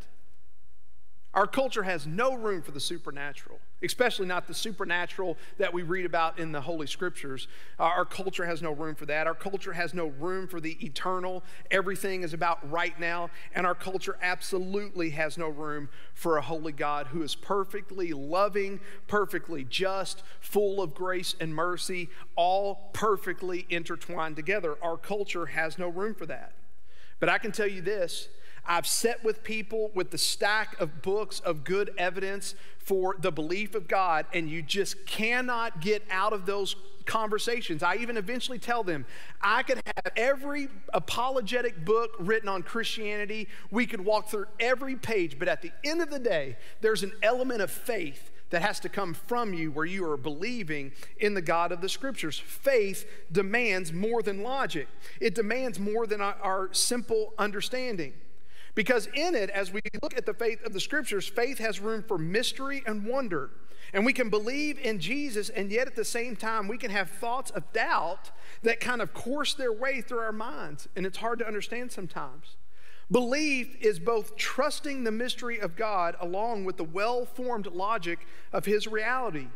Our culture has no room for the supernatural, especially not the supernatural that we read about in the Holy Scriptures. Uh, our culture has no room for that. Our culture has no room for the eternal. Everything is about right now. And our culture absolutely has no room for a holy God who is perfectly loving, perfectly just, full of grace and mercy, all perfectly intertwined together. Our culture has no room for that. But I can tell you this I've sat with people with the stack of books of good evidence for the belief of God, and you just cannot get out of those conversations. I even eventually tell them, I could have every apologetic book written on Christianity, we could walk through every page, but at the end of the day, there's an element of faith that has to come from you where you are believing in the God of the scriptures. Faith demands more than logic, it demands more than our, simple understanding. Because in it, as we look at the faith of the scriptures, faith has room for mystery and wonder. And we can believe in Jesus, and yet at the same time, we can have thoughts of doubt that kind of course their way through our minds. And it's hard to understand sometimes. Belief is both trusting the mystery of God along with the well formed logic of His reality.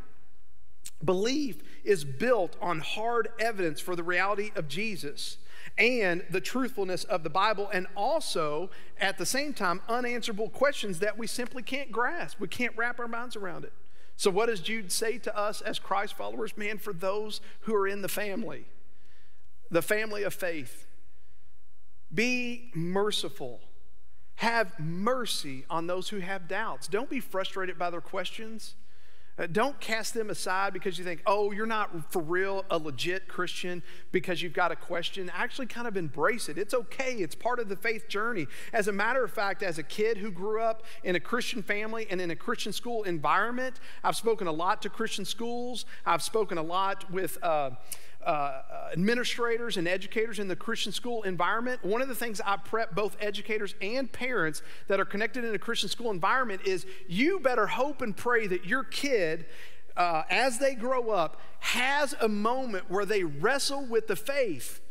Belief is built on hard evidence for the reality of Jesus and the truthfulness of the Bible, and also at the same time, unanswerable questions that we simply can't grasp. We can't wrap our minds around it. So, what does Jude say to us as Christ followers? Man, for those who are in the family, the family of faith, be merciful. Have mercy on those who have doubts. Don't be frustrated by their questions. Uh, don't cast them aside because you think, oh, you're not for real a legit Christian because you've got a question. Actually, kind of embrace it. It's okay, it's part of the faith journey. As a matter of fact, as a kid who grew up in a Christian family and in a Christian school environment, I've spoken a lot to Christian schools, I've spoken a lot with. Uh, uh, administrators and educators in the Christian school environment, one of the things I prep both educators and parents that are connected in a Christian school environment is you better hope and pray that your kid, uh, as they grow up, has a moment where they wrestle with the faith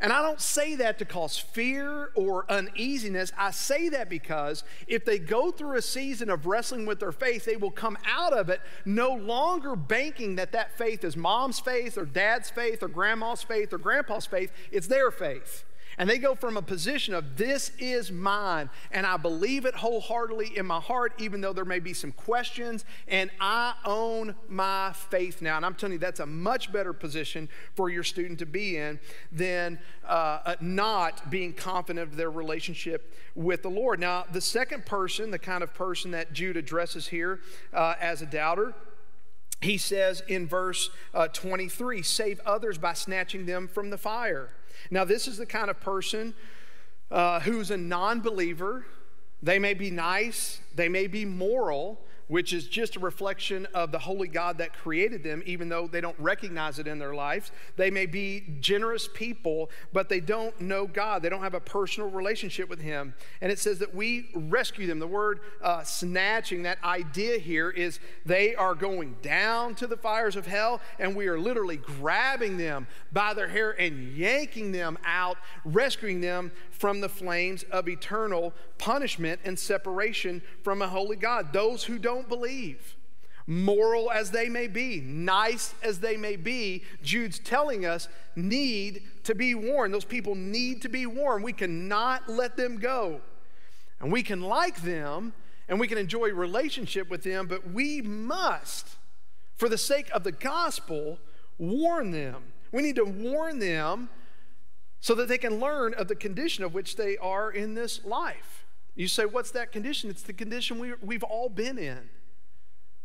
and I don't say that to cause fear or uneasiness. I say that because if they go through a season of wrestling with their faith, they will come out of it no longer banking that that faith is mom's faith or dad's faith or grandma's faith or grandpa's faith. It's their faith. And they go from a position of, this is mine, and I believe it wholeheartedly in my heart, even though there may be some questions, and I own my faith now. And I'm telling you, that's a much better position for your student to be in than uh, not being confident of their relationship with the Lord. Now, the second person, the kind of person that Jude addresses here uh, as a doubter, he says in verse uh, 23 save others by snatching them from the fire. Now, this is the kind of person uh, who's a non believer. They may be nice, they may be moral, which is just a reflection of the holy God that created them, even though they don't recognize it in their lives. They may be generous people, but they don't know God. They don't have a personal relationship with Him. And it says that we rescue them. The word uh, snatching, that idea here is they are going down to the fires of hell, and we are literally grabbing them by their hair and yanking them out, rescuing them from the flames of eternal punishment and separation from a holy God. Those who don't believe, moral as they may be, nice as they may be, Jude's telling us need to be warned. Those people need to be warned. We cannot let them go. And we can like them and we can enjoy relationship with them, but we must, for the sake of the gospel, warn them. We need to warn them so that they can learn of the condition of which they are in this life. You say, What's that condition? It's the condition we, we've all been in.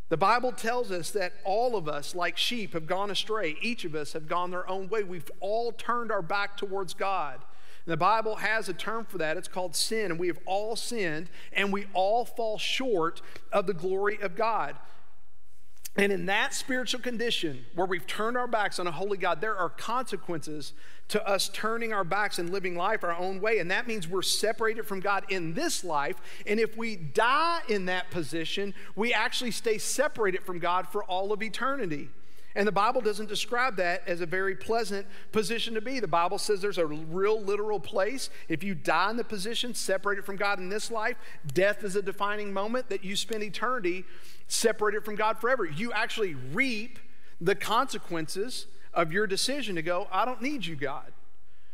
The Bible tells us that all of us, like sheep, have gone astray. Each of us have gone their own way. We've all turned our back towards God. And the Bible has a term for that. It's called sin. And we have all sinned, and we all fall short of the glory of God. And in that spiritual condition where we've turned our backs on a holy God, there are consequences to us turning our backs and living life our own way. And that means we're separated from God in this life. And if we die in that position, we actually stay separated from God for all of eternity. And the Bible doesn't describe that as a very pleasant position to be. The Bible says there's a real literal place. If you die in the position separated from God in this life, death is a defining moment that you spend eternity separated from God forever. You actually reap the consequences of your decision to go, I don't need you, God.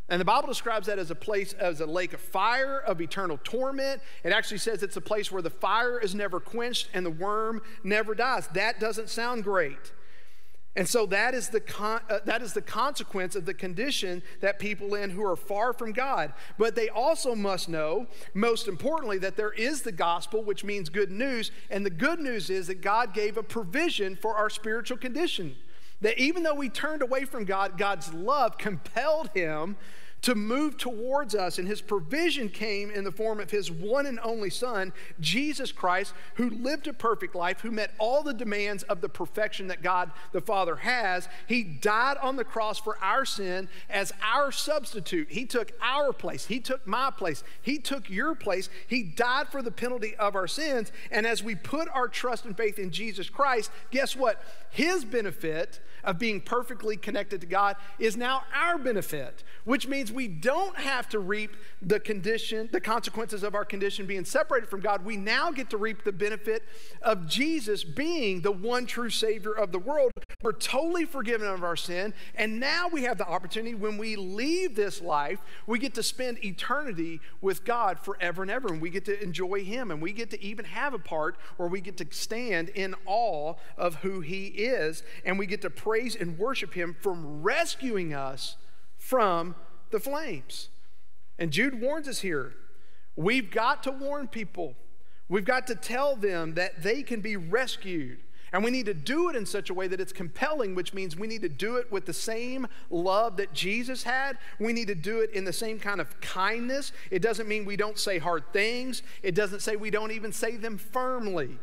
And the Bible describes that as a place, as a lake of fire, of eternal torment. It actually says it's a place where the fire is never quenched and the worm never dies. That doesn't sound great. And so that is, the con- uh, that is the consequence of the condition that people in who are far from God. But they also must know, most importantly, that there is the gospel, which means good news. And the good news is that God gave a provision for our spiritual condition. That even though we turned away from God, God's love compelled him to move towards us. And his provision came in the form of his one and only Son, Jesus Christ, who lived a perfect life, who met all the demands of the perfection that God the Father has. He died on the cross for our sin as our substitute. He took our place, He took my place, He took your place. He died for the penalty of our sins. And as we put our trust and faith in Jesus Christ, guess what? His benefit of being perfectly connected to God is now our benefit, which means we don't have to reap the condition, the consequences of our condition being separated from God. We now get to reap the benefit of Jesus being the one true Savior of the world. We're totally forgiven of our sin, and now we have the opportunity when we leave this life, we get to spend eternity with God forever and ever, and we get to enjoy Him, and we get to even have a part where we get to stand in awe of who He is, and we get to praise and worship Him from rescuing us from the flames. And Jude warns us here we've got to warn people, we've got to tell them that they can be rescued. And we need to do it in such a way that it's compelling, which means we need to do it with the same love that Jesus had. We need to do it in the same kind of kindness. It doesn't mean we don't say hard things, it doesn't say we don't even say them firmly.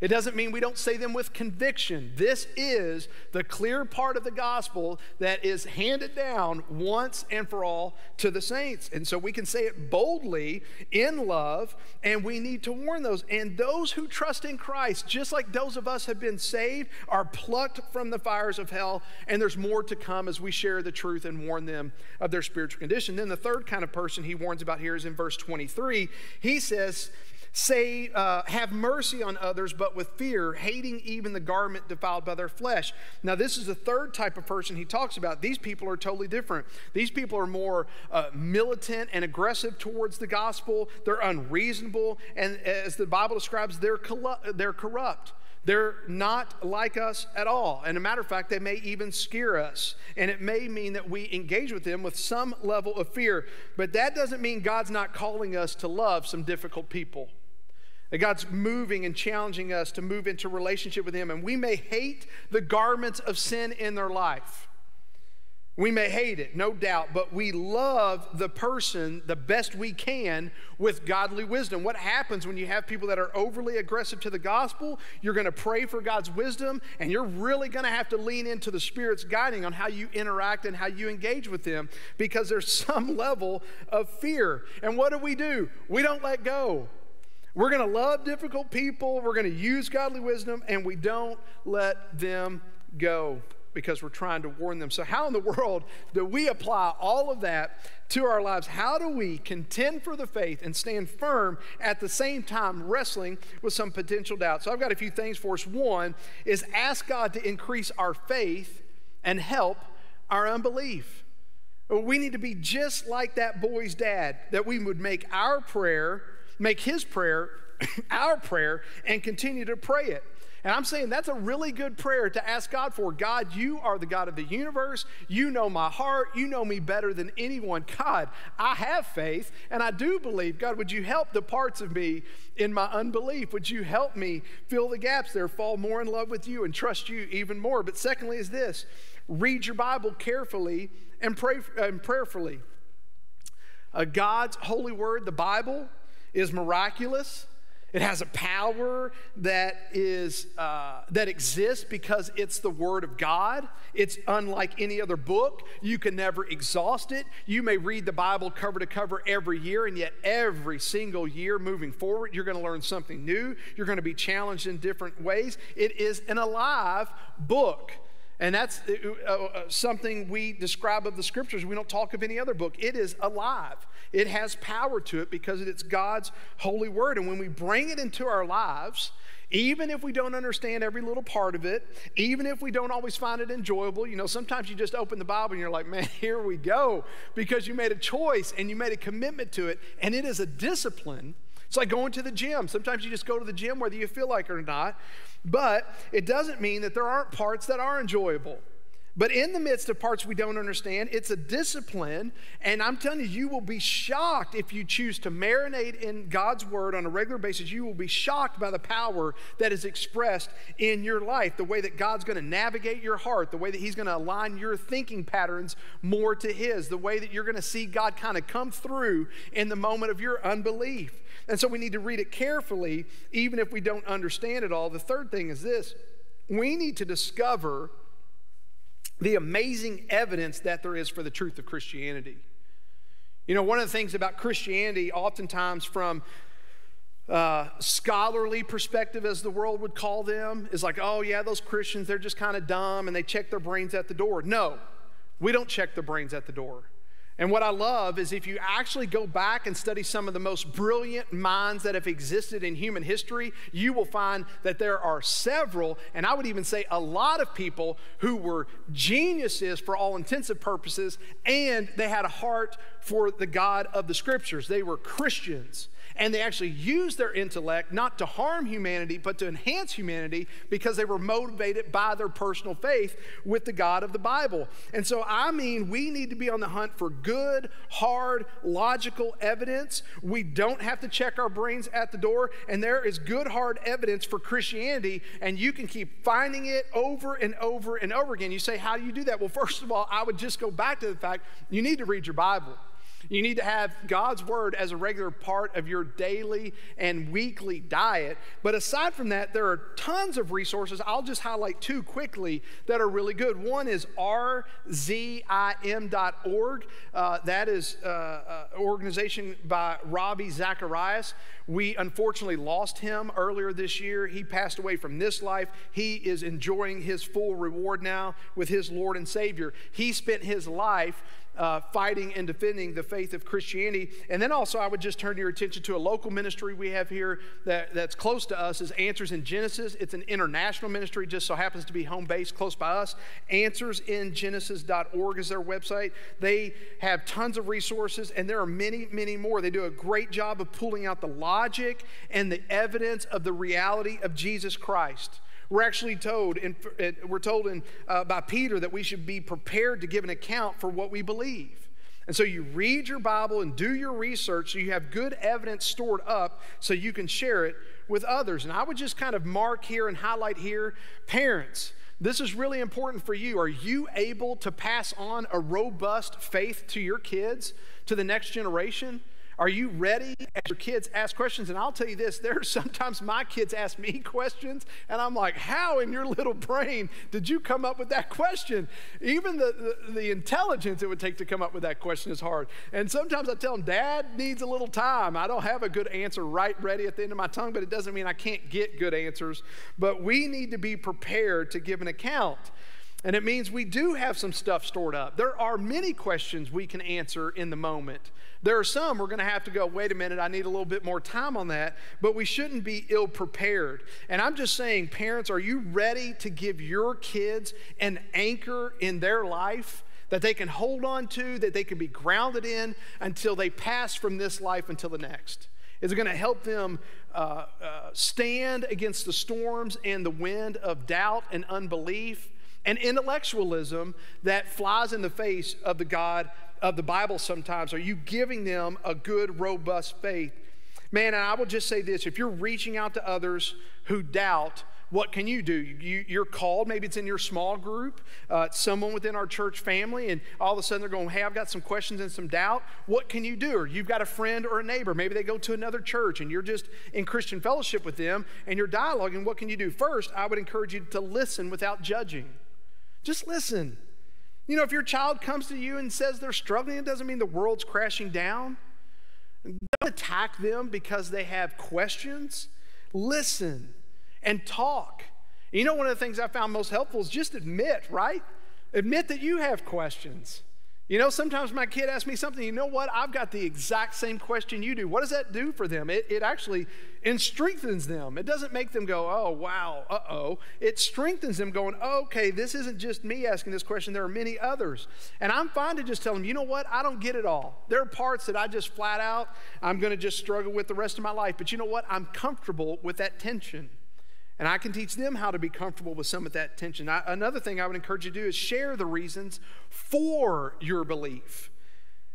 It doesn't mean we don't say them with conviction. This is the clear part of the gospel that is handed down once and for all to the saints. And so we can say it boldly in love, and we need to warn those. And those who trust in Christ, just like those of us have been saved, are plucked from the fires of hell. And there's more to come as we share the truth and warn them of their spiritual condition. Then the third kind of person he warns about here is in verse 23. He says, Say, uh, have mercy on others, but with fear, hating even the garment defiled by their flesh. Now, this is the third type of person he talks about. These people are totally different. These people are more uh, militant and aggressive towards the gospel. They're unreasonable, and as the Bible describes, they're, they're corrupt. They're not like us at all. And a matter of fact, they may even scare us. And it may mean that we engage with them with some level of fear. But that doesn't mean God's not calling us to love some difficult people. That God's moving and challenging us to move into relationship with Him. And we may hate the garments of sin in their life. We may hate it, no doubt, but we love the person the best we can with godly wisdom. What happens when you have people that are overly aggressive to the gospel? You're going to pray for God's wisdom, and you're really going to have to lean into the Spirit's guiding on how you interact and how you engage with them because there's some level of fear. And what do we do? We don't let go. We're going to love difficult people, we're going to use godly wisdom, and we don't let them go because we're trying to warn them. So, how in the world do we apply all of that to our lives? How do we contend for the faith and stand firm at the same time wrestling with some potential doubt? So, I've got a few things for us. One is ask God to increase our faith and help our unbelief. We need to be just like that boy's dad, that we would make our prayer make his prayer our prayer and continue to pray it. And I'm saying that's a really good prayer to ask God for. God, you are the God of the universe. You know my heart. You know me better than anyone. God, I have faith and I do believe. God, would you help the parts of me in my unbelief? Would you help me fill the gaps there, fall more in love with you and trust you even more? But secondly, is this read your Bible carefully and pray and prayerfully. Uh, God's holy word, the Bible, is miraculous. It has a power that is uh, that exists because it's the Word of God. It's unlike any other book. You can never exhaust it. You may read the Bible cover to cover every year, and yet every single year moving forward, you're going to learn something new. You're going to be challenged in different ways. It is an alive book. And that's uh, uh, something we describe of the scriptures. We don't talk of any other book. It is alive, it has power to it because it's God's holy word. And when we bring it into our lives, even if we don't understand every little part of it, even if we don't always find it enjoyable, you know, sometimes you just open the Bible and you're like, man, here we go, because you made a choice and you made a commitment to it, and it is a discipline. It's like going to the gym. Sometimes you just go to the gym whether you feel like it or not. But it doesn't mean that there aren't parts that are enjoyable. But in the midst of parts we don't understand, it's a discipline. And I'm telling you, you will be shocked if you choose to marinate in God's word on a regular basis. You will be shocked by the power that is expressed in your life, the way that God's going to navigate your heart, the way that He's going to align your thinking patterns more to His, the way that you're going to see God kind of come through in the moment of your unbelief. And so we need to read it carefully, even if we don't understand it all. The third thing is this we need to discover the amazing evidence that there is for the truth of Christianity. You know, one of the things about Christianity, oftentimes from uh, scholarly perspective, as the world would call them, is like, oh, yeah, those Christians, they're just kind of dumb and they check their brains at the door. No, we don't check the brains at the door. And what I love is if you actually go back and study some of the most brilliant minds that have existed in human history, you will find that there are several, and I would even say a lot of people who were geniuses for all intensive purposes, and they had a heart for the God of the scriptures. They were Christians. And they actually used their intellect not to harm humanity, but to enhance humanity because they were motivated by their personal faith with the God of the Bible. And so, I mean, we need to be on the hunt for good, hard, logical evidence. We don't have to check our brains at the door. And there is good, hard evidence for Christianity, and you can keep finding it over and over and over again. You say, How do you do that? Well, first of all, I would just go back to the fact you need to read your Bible. You need to have God's word as a regular part of your daily and weekly diet. But aside from that, there are tons of resources. I'll just highlight two quickly that are really good. One is rzim.org. Uh, that is uh, uh, organization by Ravi Zacharias. We unfortunately lost him earlier this year. He passed away from this life. He is enjoying his full reward now with his Lord and Savior. He spent his life uh, fighting and defending the faith of Christianity. And then also, I would just turn your attention to a local ministry we have here that, that's close to us is Answers in Genesis. It's an international ministry, just so happens to be home based close by us. AnswersInGenesis.org is their website. They have tons of resources, and there are many, many more. They do a great job of pulling out the logic and the evidence of the reality of Jesus Christ. We're actually told, in, we're told in, uh, by Peter that we should be prepared to give an account for what we believe. And so you read your Bible and do your research so you have good evidence stored up so you can share it with others. And I would just kind of mark here and highlight here parents, this is really important for you. Are you able to pass on a robust faith to your kids, to the next generation? Are you ready as your kids ask questions? And I'll tell you this there are sometimes my kids ask me questions, and I'm like, How in your little brain did you come up with that question? Even the, the, the intelligence it would take to come up with that question is hard. And sometimes I tell them, Dad needs a little time. I don't have a good answer right ready at the end of my tongue, but it doesn't mean I can't get good answers. But we need to be prepared to give an account. And it means we do have some stuff stored up. There are many questions we can answer in the moment. There are some we're going to have to go, wait a minute, I need a little bit more time on that, but we shouldn't be ill prepared. And I'm just saying, parents, are you ready to give your kids an anchor in their life? That they can hold on to, that they can be grounded in until they pass from this life until the next. Is it going to help them uh, uh, stand against the storms and the wind of doubt and unbelief and intellectualism that flies in the face of the God of the Bible sometimes? Are you giving them a good, robust faith? Man, and I will just say this if you're reaching out to others who doubt, what can you do? You, are called, maybe it's in your small group, uh, someone within our church family, and all of a sudden they're going, Hey, I've got some questions and some doubt. What can you do? Or you've got a friend or a neighbor. Maybe they go to another church and you're just in Christian fellowship with them and you're dialoguing. What can you do? First, I would encourage you to listen without judging. Just listen. You know, if your child comes to you and says they're struggling, it doesn't mean the world's crashing down. Don't attack them because they have questions. Listen and talk. You know, one of the things I found most helpful is just admit, right? Admit that you have questions. You know, sometimes my kid asks me something, you know what? I've got the exact same question you do. What does that do for them? It, it actually it strengthens them. It doesn't make them go, oh, wow, uh oh. It strengthens them going, okay, this isn't just me asking this question, there are many others. And I'm fine to just tell them, you know what? I don't get it all. There are parts that I just flat out, I'm going to just struggle with the rest of my life. But you know what? I'm comfortable with that tension. And I can teach them how to be comfortable with some of that tension. I, another thing I would encourage you to do is share the reasons for your belief.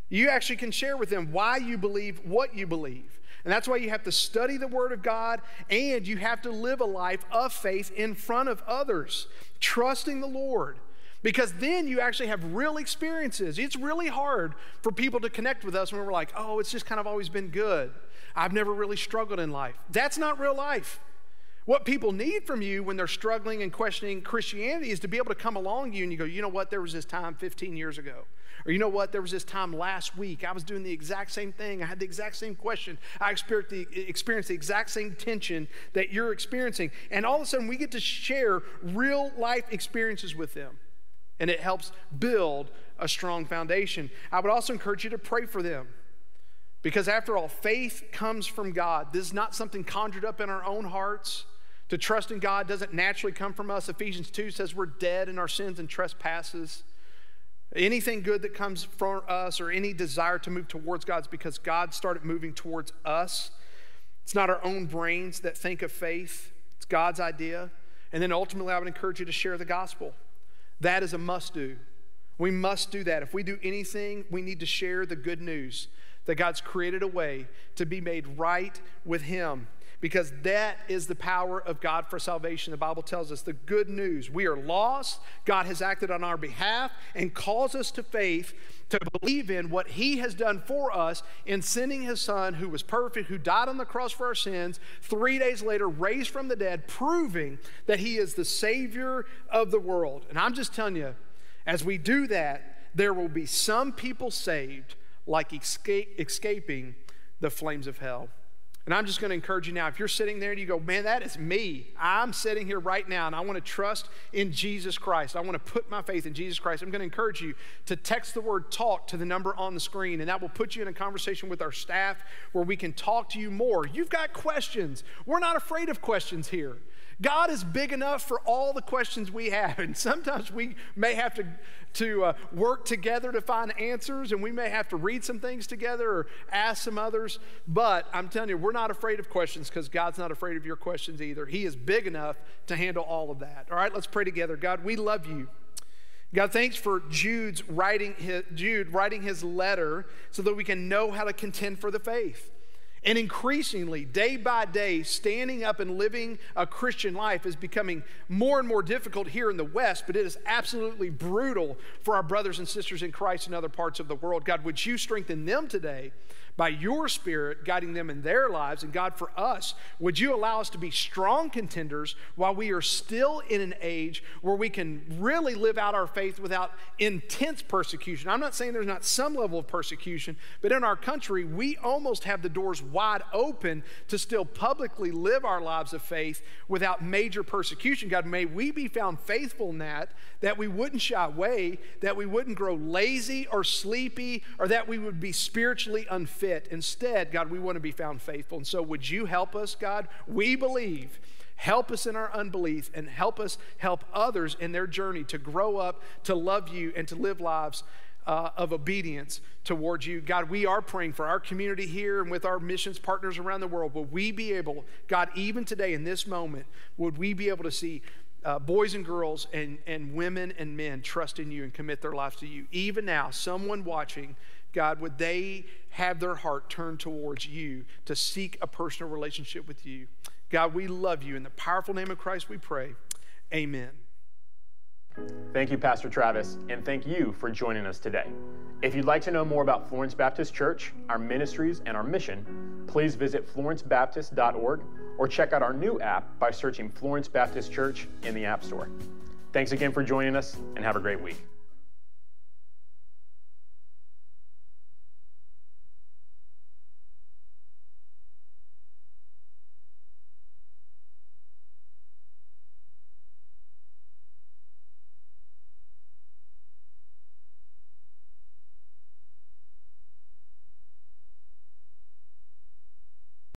You actually can share with them why you believe what you believe. And that's why you have to study the Word of God and you have to live a life of faith in front of others, trusting the Lord. Because then you actually have real experiences. It's really hard for people to connect with us when we're like, oh, it's just kind of always been good. I've never really struggled in life. That's not real life. What people need from you when they're struggling and questioning Christianity is to be able to come along you and you go, you know what, there was this time 15 years ago. Or you know what, there was this time last week. I was doing the exact same thing. I had the exact same question. I experienced the, experienced the exact same tension that you're experiencing. And all of a sudden, we get to share real life experiences with them. And it helps build a strong foundation. I would also encourage you to pray for them. Because after all, faith comes from God. This is not something conjured up in our own hearts. To trust in God doesn't naturally come from us. Ephesians 2 says we're dead in our sins and trespasses. Anything good that comes from us or any desire to move towards God's because God started moving towards us. It's not our own brains that think of faith, it's God's idea. And then ultimately, I would encourage you to share the gospel. That is a must do. We must do that. If we do anything, we need to share the good news that God's created a way to be made right with Him because that is the power of God for salvation. The Bible tells us the good news. We are lost. God has acted on our behalf and calls us to faith to believe in what He has done for us in sending His Son, who was perfect, who died on the cross for our sins, three days later raised from the dead, proving that He is the Savior of the world. And I'm just telling you, as we do that, there will be some people saved like escape, escaping the flames of hell. And I'm just going to encourage you now. If you're sitting there and you go, man, that is me. I'm sitting here right now and I want to trust in Jesus Christ. I want to put my faith in Jesus Christ. I'm going to encourage you to text the word talk to the number on the screen, and that will put you in a conversation with our staff where we can talk to you more. You've got questions. We're not afraid of questions here. God is big enough for all the questions we have. And sometimes we may have to, to uh, work together to find answers, and we may have to read some things together or ask some others. But I'm telling you, we're not afraid of questions because God's not afraid of your questions either. He is big enough to handle all of that. All right, let's pray together. God, we love you. God, thanks for Jude's writing his, Jude writing his letter so that we can know how to contend for the faith. And increasingly, day by day, standing up and living a Christian life is becoming more and more difficult here in the West, but it is absolutely brutal for our brothers and sisters in Christ in other parts of the world. God, would you strengthen them today by your Spirit guiding them in their lives. And God, for us, would you allow us to be strong contenders while we are still in an age where we can really live out our faith without intense persecution? I'm not saying there's not some level of persecution, but in our country, we almost have the doors wide open to still publicly live our lives of faith without major persecution. God, may we be found faithful in that, that we wouldn't shy away, that we wouldn't grow lazy or sleepy, or that we would be spiritually unfit fit. Instead, God, we want to be found faithful. And so, would you help us, God? We believe. Help us in our unbelief and help us help others in their journey to grow up, to love you, and to live lives uh, of obedience towards you. God, we are praying for our community here and with our missions partners around the world. Will we be able, God, even today in this moment, would we be able to see uh, boys and girls and, and women and men trust in you and commit their lives to you? Even now, someone watching, God, would they have their heart turned towards you to seek a personal relationship with you? God, we love you. In the powerful name of Christ, we pray. Amen. Thank you, Pastor Travis, and thank you for joining us today. If you'd like to know more about Florence Baptist Church, our ministries, and our mission, please visit florencebaptist.org or check out our new app by searching Florence Baptist Church in the App Store. Thanks again for joining us, and have a great week.